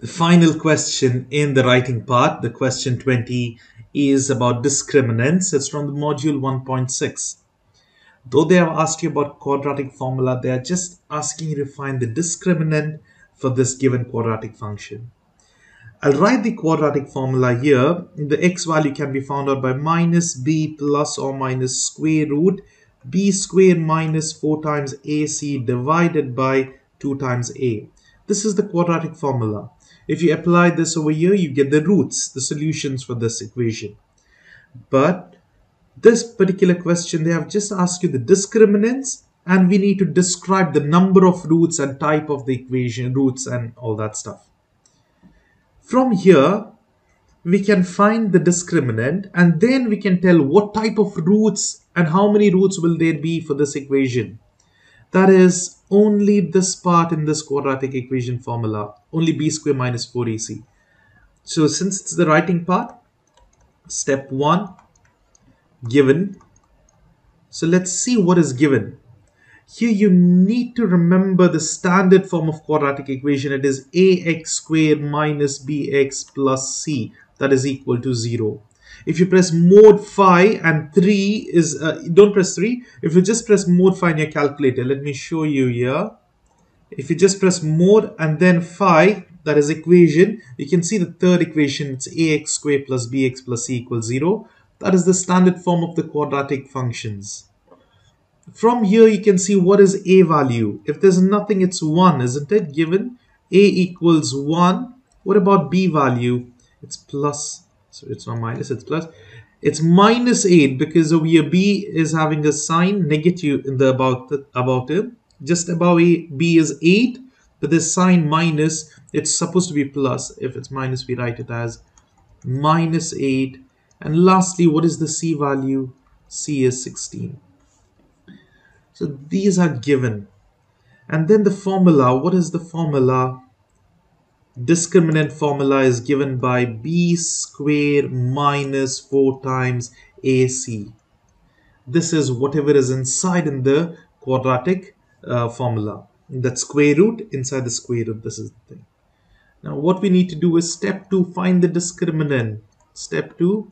The final question in the writing part, the question 20, is about discriminants. It's from the module 1.6. Though they have asked you about quadratic formula, they are just asking you to find the discriminant for this given quadratic function. I'll write the quadratic formula here. The x value can be found out by minus b plus or minus square root b squared minus 4 times ac divided by 2 times a. This is the quadratic formula. If you apply this over here, you get the roots, the solutions for this equation. But this particular question, they have just asked you the discriminants and we need to describe the number of roots and type of the equation, roots and all that stuff. From here, we can find the discriminant and then we can tell what type of roots and how many roots will there be for this equation. That is only this part in this quadratic equation formula, only b square minus 4ac. So since it's the writing part, step 1, given. So let's see what is given. Here you need to remember the standard form of quadratic equation. It is ax squared minus bx plus c that is equal to 0. If you press mode phi and 3 is, uh, don't press 3. If you just press mode phi in your calculator, let me show you here. If you just press mode and then phi, that is equation, you can see the third equation, it's ax squared plus bx plus c equals 0. That is the standard form of the quadratic functions. From here, you can see what is a value. If there's nothing, it's 1, isn't it? Given a equals 1. What about b value? It's plus. So it's not minus, it's plus. It's minus 8 because over here b is having a sign negative in the about the, about it. Just above a b is 8, but this sign minus, it's supposed to be plus. If it's minus, we write it as minus 8. And lastly, what is the c value? c is 16. So these are given. And then the formula, what is the formula? Discriminant formula is given by b square minus 4 times ac. This is whatever is inside in the quadratic uh, formula. That square root inside the square root. This is the thing. Now what we need to do is step 2, find the discriminant. Step 2,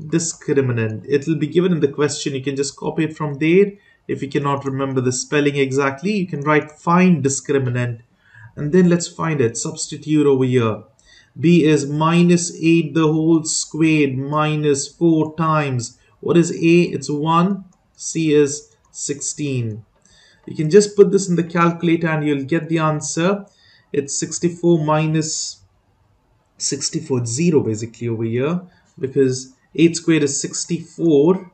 discriminant. It will be given in the question. You can just copy it from there if you cannot remember the spelling exactly, you can write find discriminant. And then let's find it. Substitute over here. B is minus 8 the whole squared minus 4 times. What is A? It's 1. C is 16. You can just put this in the calculator and you'll get the answer. It's 64 minus 64. 0 basically over here. Because 8 squared is 64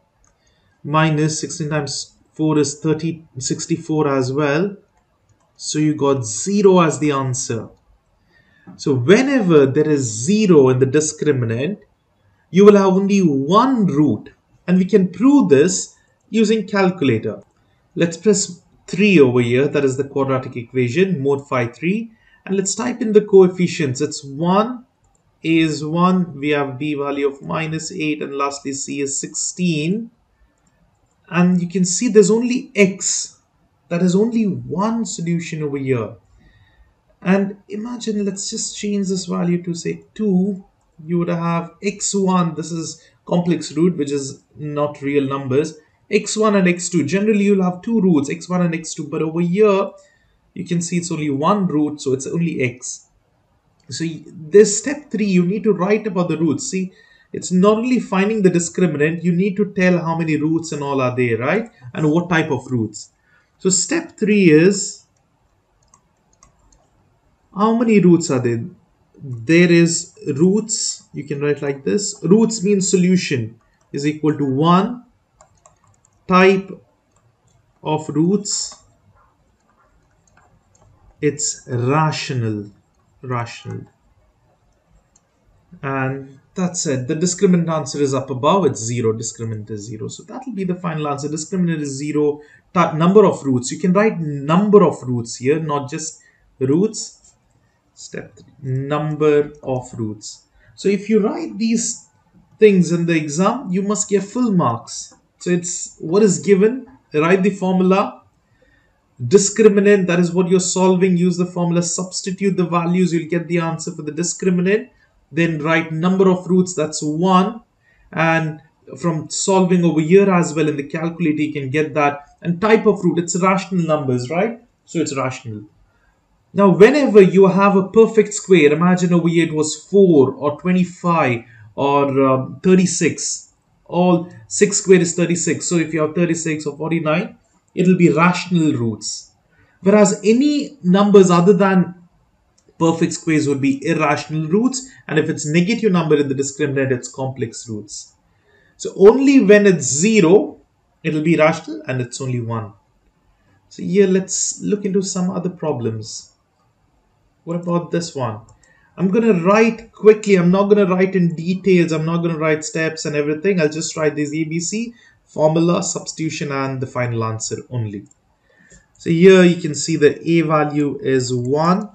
minus 16 times 4 is 30, 64 as well. So you got 0 as the answer. So whenever there is 0 in the discriminant, you will have only one root. And we can prove this using calculator. Let's press 3 over here. That is the quadratic equation, mod phi 3. And let's type in the coefficients. It's 1, A is 1. We have B value of minus 8. And lastly, C is 16 and you can see there's only x that is only one solution over here. And imagine let's just change this value to say 2 you would have x1 this is complex root which is not real numbers. X1 and x2 generally you'll have two roots x1 and x2 but over here you can see it's only one root so it's only x. So this step 3 you need to write about the roots. See it's not only finding the discriminant, you need to tell how many roots and all are there, right? And what type of roots. So step three is, how many roots are there? There is roots, you can write like this. Roots means solution is equal to one type of roots. It's rational, rational. And that's it. The discriminant answer is up above. It's 0. Discriminant is 0. So that will be the final answer. Discriminant is 0. Number of roots. You can write number of roots here, not just roots. Step 3. Number of roots. So if you write these things in the exam, you must get full marks. So it's what is given. Write the formula. discriminant that is what you're solving use the formula substitute the values you'll get the answer for the discriminant then write number of roots that's one and from solving over here as well in the calculator you can get that and type of root. It's rational numbers right? So it's rational. Now whenever you have a perfect square imagine over here it was 4 or 25 or um, 36 all 6 square is 36 so if you have 36 or 49 it'll be rational roots. Whereas any numbers other than perfect squares would be irrational roots. And if it's negative number in the discriminant it's complex roots. So only when it's 0, it'll be rational and it's only 1. So here let's look into some other problems. What about this one? I'm going to write quickly. I'm not going to write in details. I'm not going to write steps and everything. I'll just write this ABC, formula, substitution and the final answer only. So here you can see the A value is 1,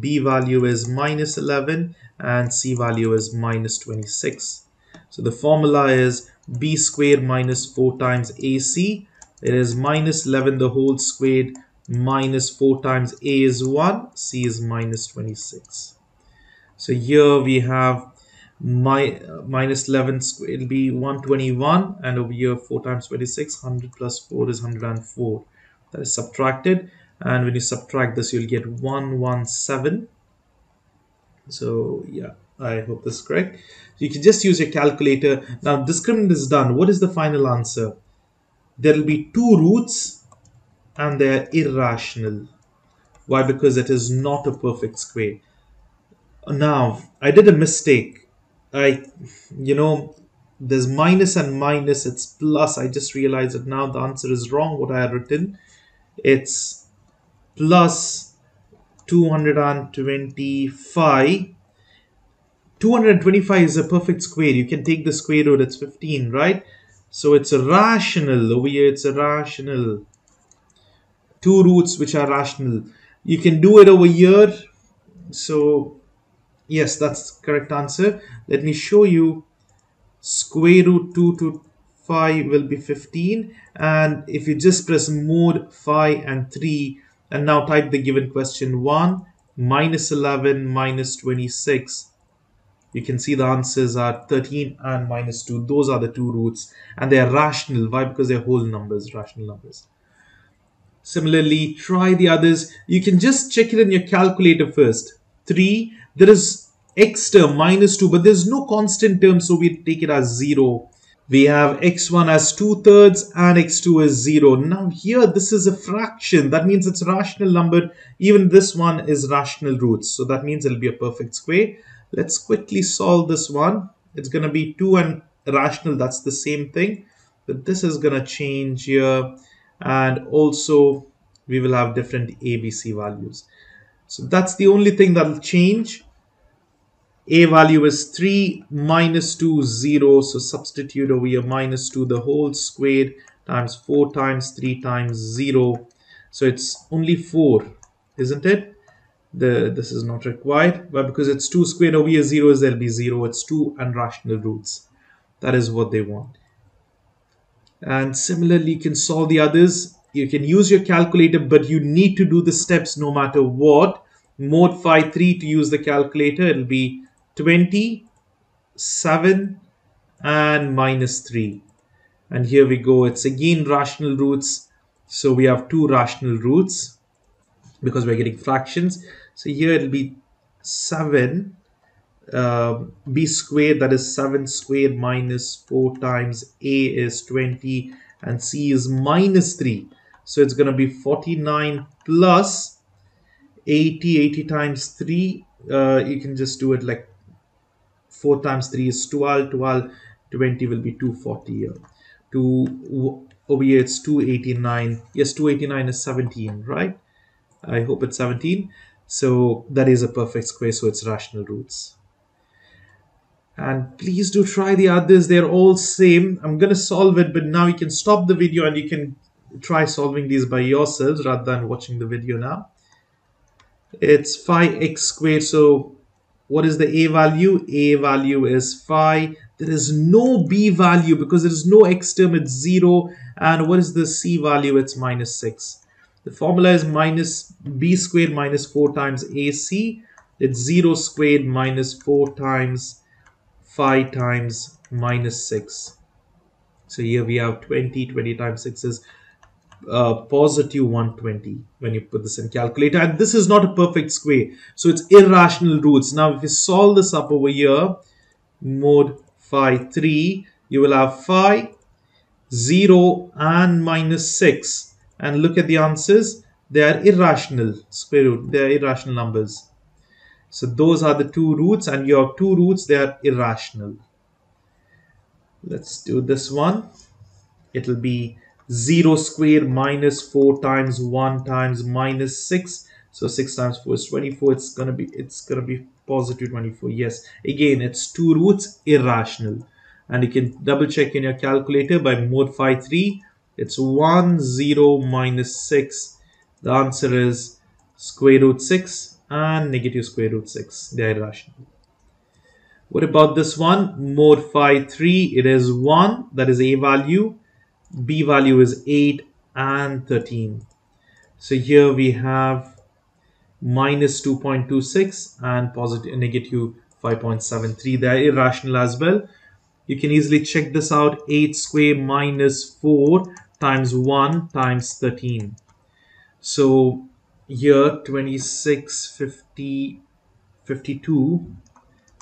B value is minus 11 and C value is minus 26. So the formula is b squared minus 4 times ac. It is minus 11 the whole squared minus 4 times a is 1, c is minus 26. So here we have my uh, minus 11 square it'll be 121 and over here 4 times 26 100 plus 4 is 104 that is subtracted and when you subtract this you'll get 117 so yeah I hope this is correct. You can just use your calculator. Now discriminant is done. What is the final answer? There will be two roots and they're irrational. Why? Because it is not a perfect square. Now, I did a mistake. I, you know, there's minus and minus, it's plus. I just realized that now the answer is wrong, what I had written. It's plus 225 225 is a perfect square. You can take the square root, it's 15, right? So it's a rational. Over here, it's a rational. Two roots which are rational. You can do it over here. So, yes, that's correct answer. Let me show you. Square root 2 to 5 will be 15. And if you just press mode 5 and 3, and now type the given question 1, minus 11, minus 26 you can see the answers are 13 and minus 2 those are the two roots and they are rational. Why? Because they're whole numbers rational numbers. Similarly try the others. You can just check it in your calculator first. 3 there is x term minus 2 but there's no constant term so we take it as 0 we have x1 as 2 thirds and x2 is 0 now here this is a fraction. That means it's rational number. Even this one is rational roots. So that means it'll be a perfect square Let's quickly solve this one. It's going to be 2 and rational. That's the same thing. But this is going to change here. And also, we will have different ABC values. So that's the only thing that will change. A value is 3 minus 2 0. So substitute over here minus 2 the whole squared times 4 times 3 times 0. So it's only 4, isn't it? The this is not required but because it's 2 squared over here 0 is there'll be 0 it's 2 unrational roots. That is what they want. And similarly you can solve the others. You can use your calculator but you need to do the steps no matter what. Mod 5 3 to use the calculator it'll be 20 7 and minus 3 and here we go. It's again rational roots. So we have two rational roots because we're getting fractions so here it'll be 7 uh, b squared that is 7 squared minus 4 times a is 20 and c is minus 3 so it's going to be 49 plus 80 80 times 3 uh, you can just do it like 4 times 3 is 12 12 20 will be 240 here. 2 over here it's 289 yes 289 is 17 right? I hope it's 17 so that is a perfect square, so it's rational roots. And please do try the others. They're all same. I'm going to solve it, but now you can stop the video and you can try solving these by yourselves rather than watching the video now. It's 5x squared. So what is the a value? a value is 5. There is no b value because there is no x term. It's 0. And what is the c value? It's minus 6. The formula is minus b squared minus 4 times ac. It's 0 squared minus 4 times 5 times minus 6. So here we have 20, 20 times 6 is uh, positive 120 when you put this in calculator. And this is not a perfect square. So it's irrational roots. Now if you solve this up over here, mode phi 3, you will have phi 0 and minus 6 and look at the answers. They are irrational square root. They are irrational numbers. So those are the two roots and you have two roots they are irrational. Let's do this one. It will be 0 square minus 4 times 1 times minus 6 so 6 times 4 is 24 it's gonna be it's gonna be positive 24 yes. Again it's two roots irrational. And you can double check in your calculator by mod phi 3 it's 1 0 minus 6 the answer is square root 6 and negative square root 6 they are irrational. What about this one? Mod phi 3 it is 1 that is a value. B value is 8 and 13 so here we have minus 2.26 and positive negative 5.73 they are irrational as well. You can easily check this out. 8 square minus 4 times 1 times 13 so here 26 50 52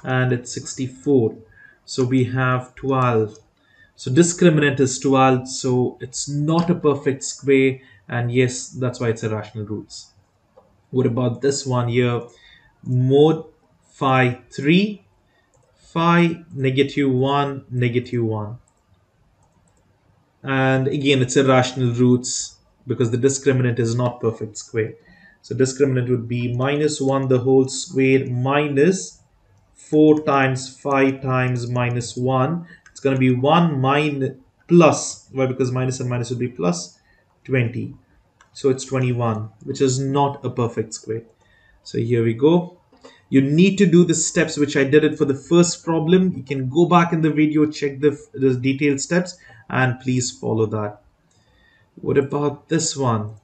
and it's 64 so we have 12 so discriminant is 12 so it's not a perfect square and yes that's why it's irrational roots what about this one here? Mod phi 3 phi negative 1 negative 1 and again it's irrational roots because the discriminant is not perfect square. So discriminant would be minus 1 the whole square minus 4 times 5 times minus 1 it's going to be 1 minus plus. Why? Because minus and minus would be plus 20 so it's 21 which is not a perfect square. So here we go. You need to do the steps which I did it for the first problem. You can go back in the video, check the, the detailed steps and please follow that. What about this one?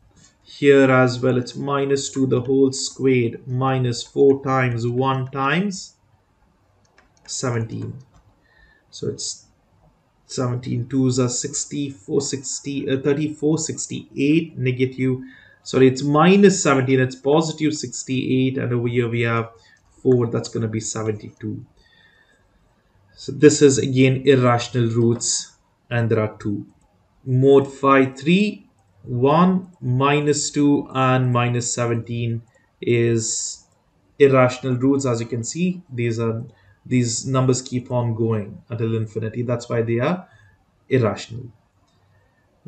Here as well, it's minus 2 the whole squared minus 4 times 1 times 17. So it's 17 twos are 64, 60, uh, 34, 68, negative, sorry, it's minus 17, it's positive 68, and over here we have 4 that's going to be 72 so this is again irrational roots and there are two mod phi 3 1 minus 2 and minus 17 is irrational roots as you can see these are these numbers keep on going until infinity that's why they are irrational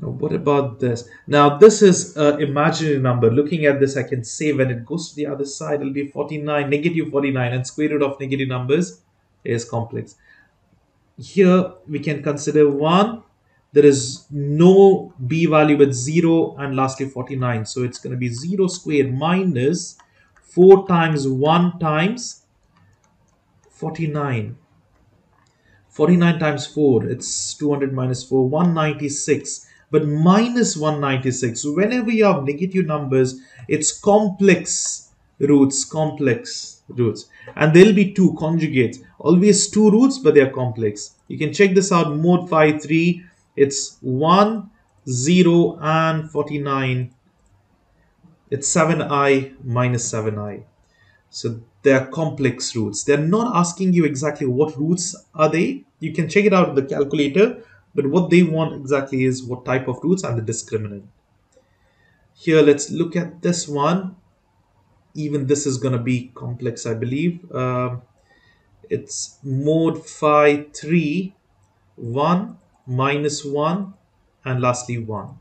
now, what about this? Now, this is an imaginary number. Looking at this, I can say when it goes to the other side, it'll be 49, negative 49, and square root of negative numbers is complex. Here, we can consider 1. There is no b value with 0 and lastly 49. So, it's going to be 0 squared minus 4 times 1 times 49. 49 times 4, it's 200 minus 4, 196 but minus 196. So whenever you have negative numbers, it's complex roots, complex roots. And there'll be two conjugates. Always two roots, but they're complex. You can check this out, mode phi 3. It's 1, 0, and 49. It's 7i minus 7i. So they're complex roots. They're not asking you exactly what roots are they. You can check it out in the calculator but what they want exactly is what type of roots and the discriminant. Here, let's look at this one. Even this is going to be complex, I believe. Uh, it's mod phi 3, 1, minus 1, and lastly 1.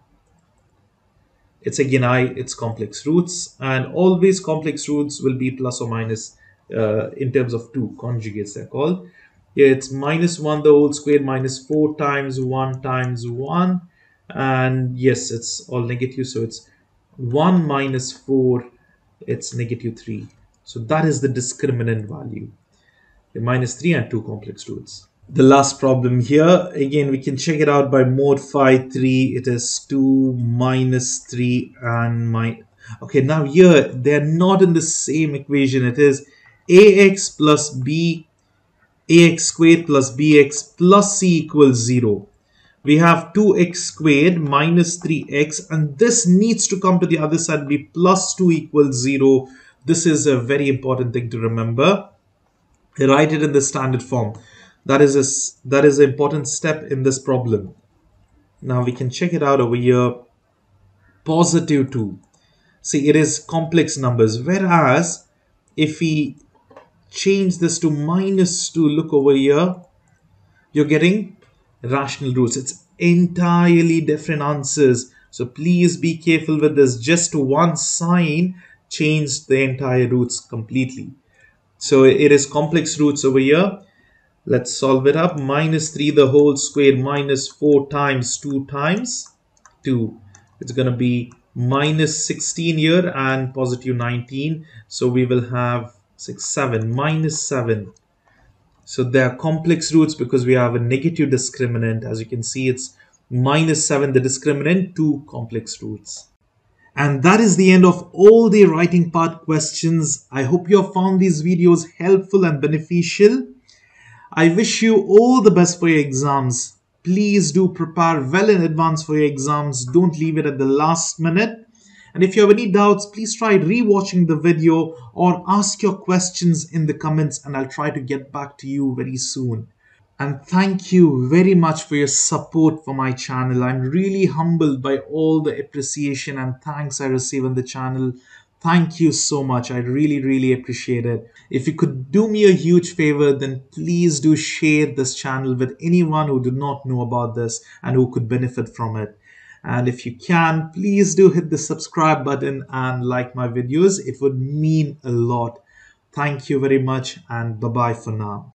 It's again I, it's complex roots, and always complex roots will be plus or minus uh, in terms of two conjugates, they're called. It's minus 1 the whole square minus 4 times 1 times 1 and yes it's all negative so it's 1 minus 4 it's negative 3 so that is the discriminant value. The minus 3 and 2 complex roots. The last problem here again we can check it out by mod phi 3 it is 2 minus 3 and my okay now here they're not in the same equation. It is ax plus b ax squared plus bx plus c equals 0 we have 2x squared minus 3x and this needs to come to the other side be plus 2 equals 0 this is a very important thing to remember. Write it in the standard form. That is a that is an important step in this problem. Now we can check it out over here. Positive 2 see it is complex numbers. Whereas if we change this to minus 2 look over here you're getting rational roots it's entirely different answers so please be careful with this just one sign changed the entire roots completely so it is complex roots over here Let's solve it up. Minus 3 the whole square minus 4 times 2 times 2. It's going to be minus 16 here and positive 19. So we will have 6, 7, minus 7. So they are complex roots because we have a negative discriminant. As you can see, it's minus 7 the discriminant, 2 complex roots. And that is the end of all the writing part questions. I hope you have found these videos helpful and beneficial. I wish you all the best for your exams. Please do prepare well in advance for your exams. Don't leave it at the last minute. And if you have any doubts, please try rewatching the video or ask your questions in the comments and I'll try to get back to you very soon. And thank you very much for your support for my channel. I'm really humbled by all the appreciation and thanks I receive on the channel. Thank you so much. I really, really appreciate it. If you could do me a huge favor, then please do share this channel with anyone who do not know about this and who could benefit from it. And if you can, please do hit the subscribe button and like my videos. It would mean a lot. Thank you very much and bye-bye for now.